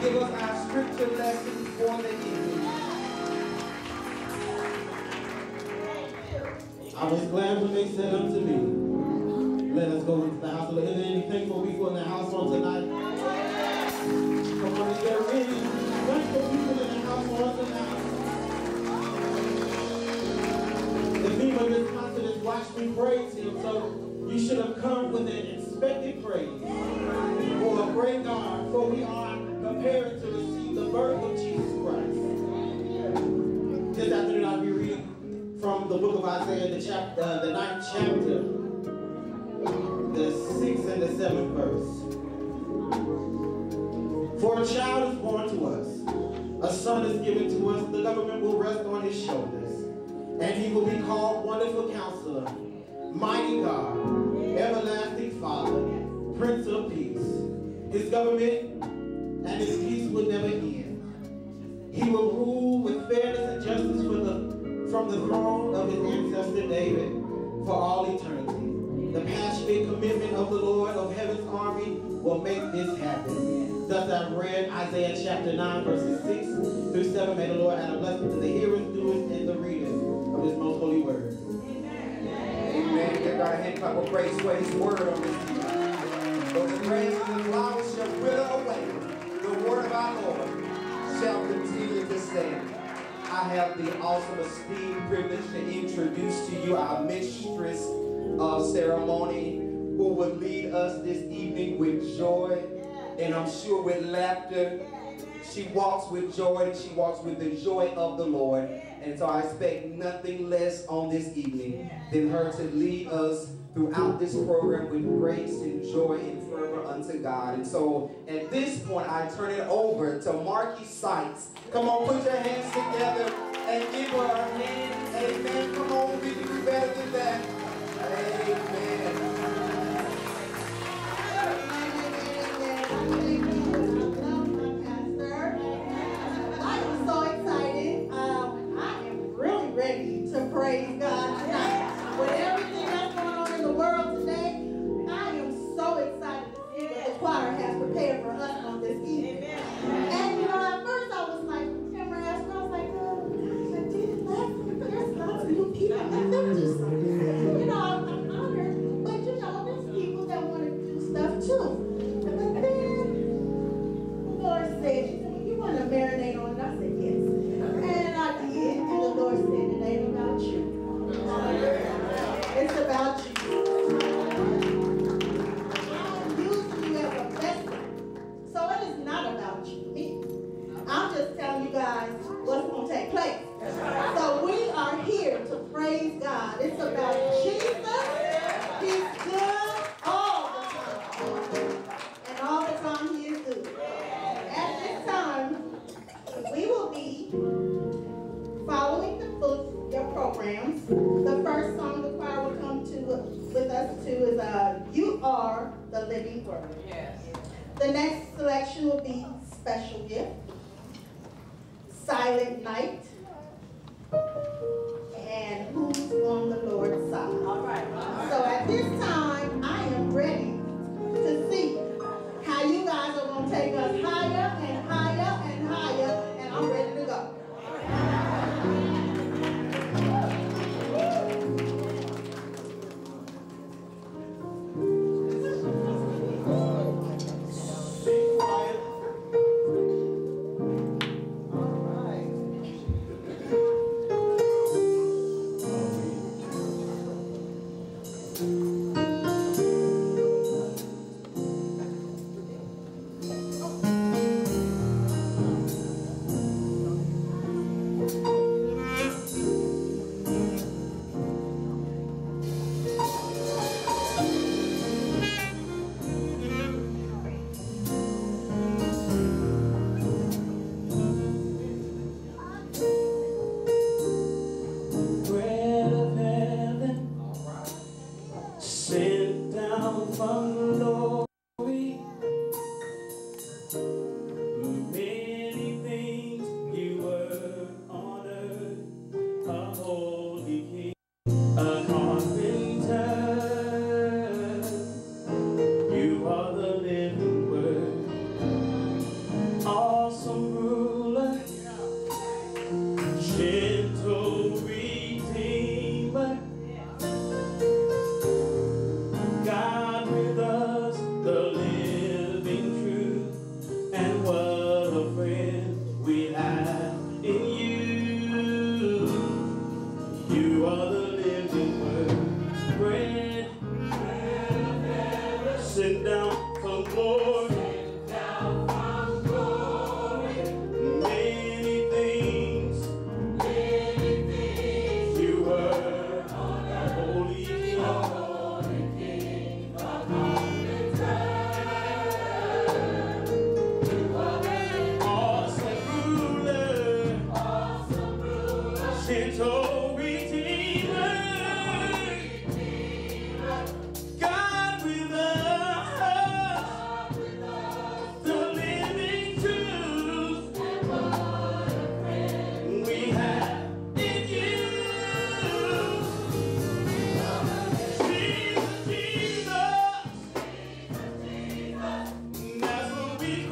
give us our scripture lesson for the evening. I was glad when they said unto me, Let us go into the house of the there any thankful people in the house on tonight? Come on, is there any thankful people in the house on tonight? The theme of this concert is Watch Me Praise Him. So you should have come with an expected praise for a great God. For we are preparing to receive the birth of Jesus Christ. This afternoon I'll be reading from the book of Isaiah, the chapter, uh, the ninth chapter, the sixth and the seventh verse. For a child is born to us, a son is given to us, the government will rest on his shoulders, and he will be called Wonderful Counselor, Mighty God, Everlasting Father, Prince of Peace. His government and his peace will never end. He will rule with fairness and justice the, from the throne of his ancestor David for all eternity. The passionate commitment of the Lord of heaven's army will make this happen. Thus I read Isaiah chapter 9, verses 6 through 7. May the Lord add a blessing to the hearers, doers, and the readers of his most holy word. Amen. Give God a hand clap of praise for his word on this evening. Though the the shall wither away, the word of our Lord shall continue to stand. I have the awesome esteemed privilege to introduce to you our mistress of ceremony who will lead us this evening with joy and I'm sure with laughter. She walks with joy and she walks with the joy of the Lord. And so I expect nothing less on this evening than her to lead us throughout this program with grace and joy and fervor unto God. And so at this point, I turn it over to Marky Sykes. Come on, put your hands together and give her a hand. Amen. Come on, we can do better than that. And "Who's on the Lord's Side." All right. So at this time, I am ready to see how you guys are going to take us higher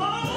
Oh!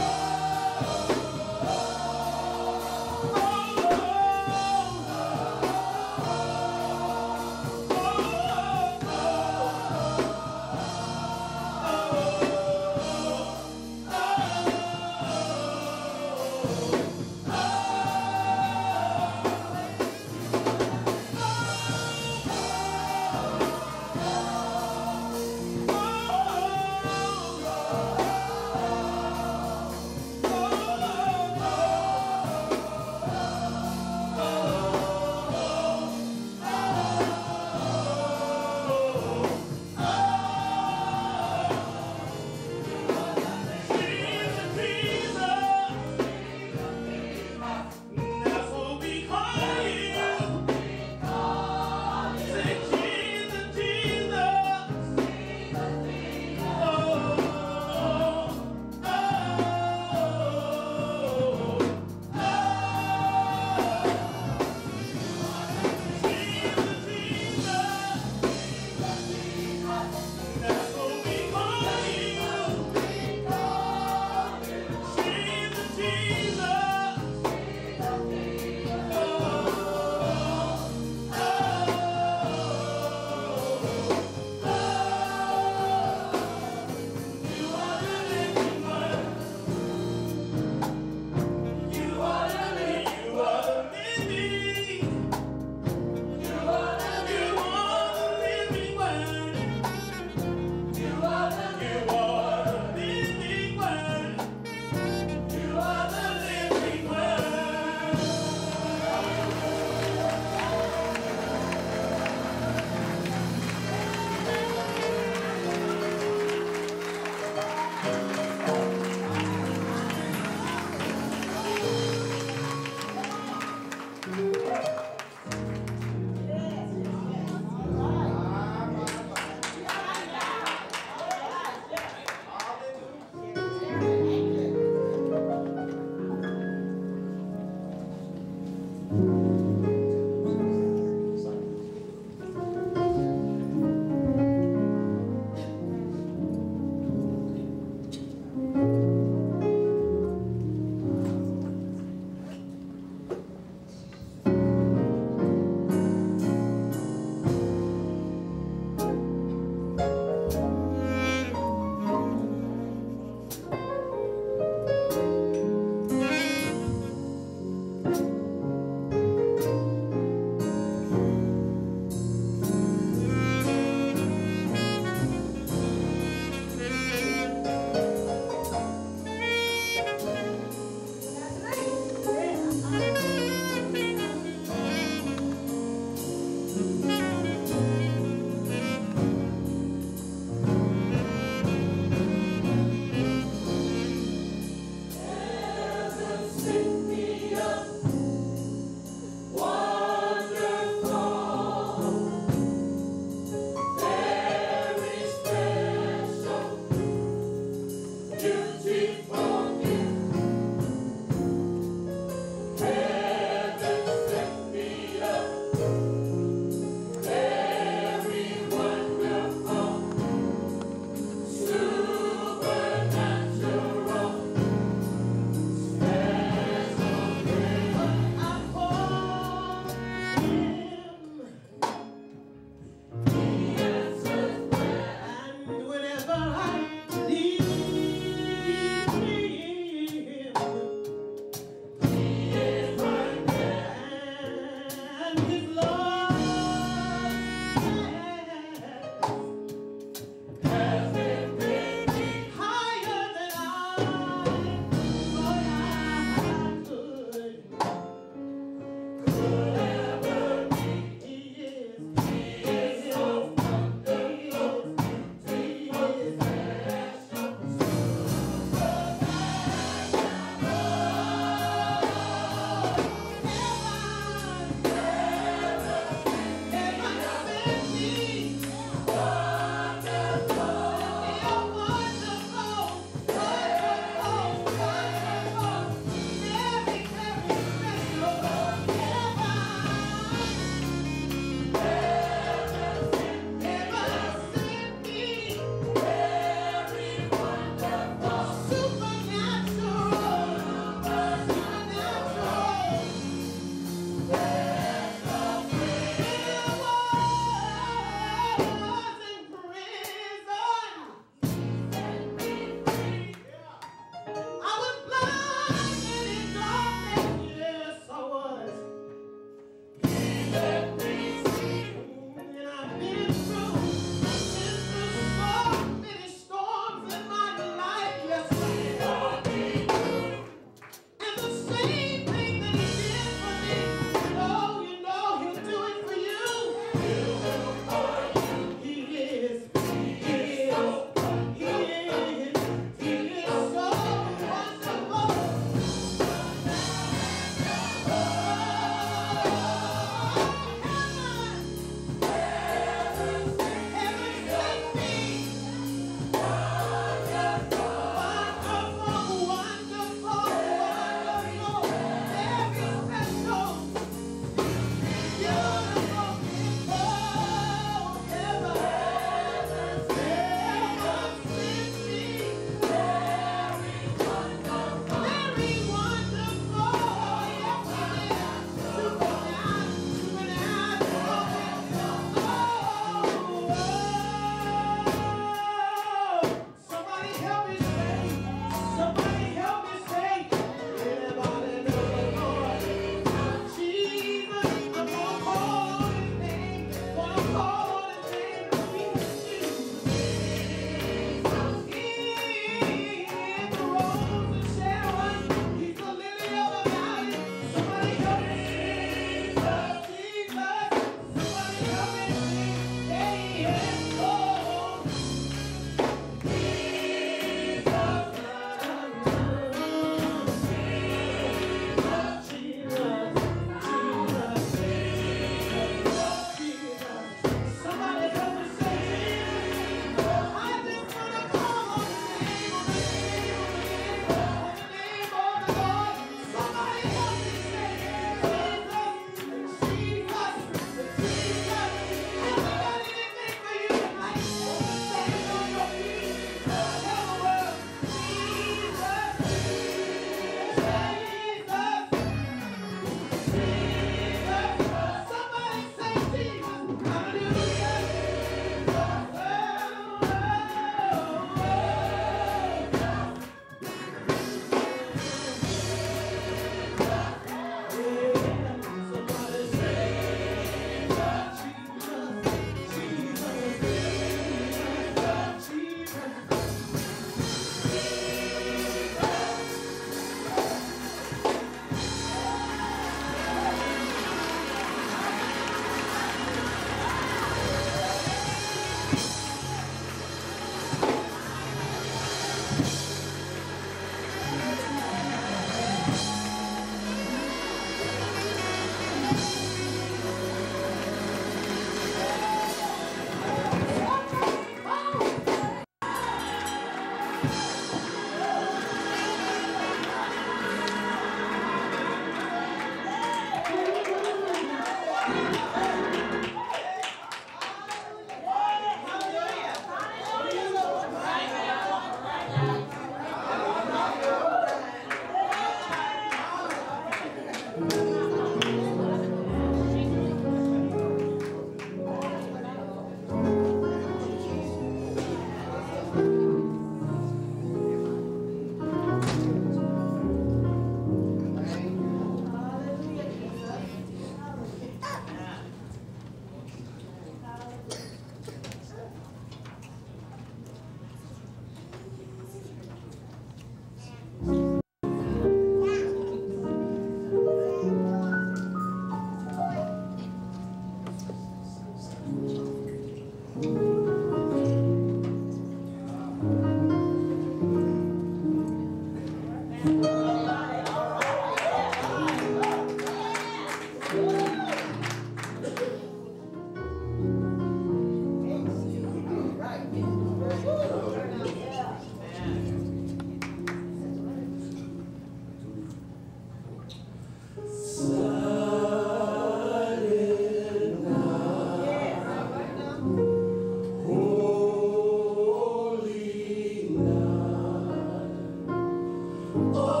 Oh.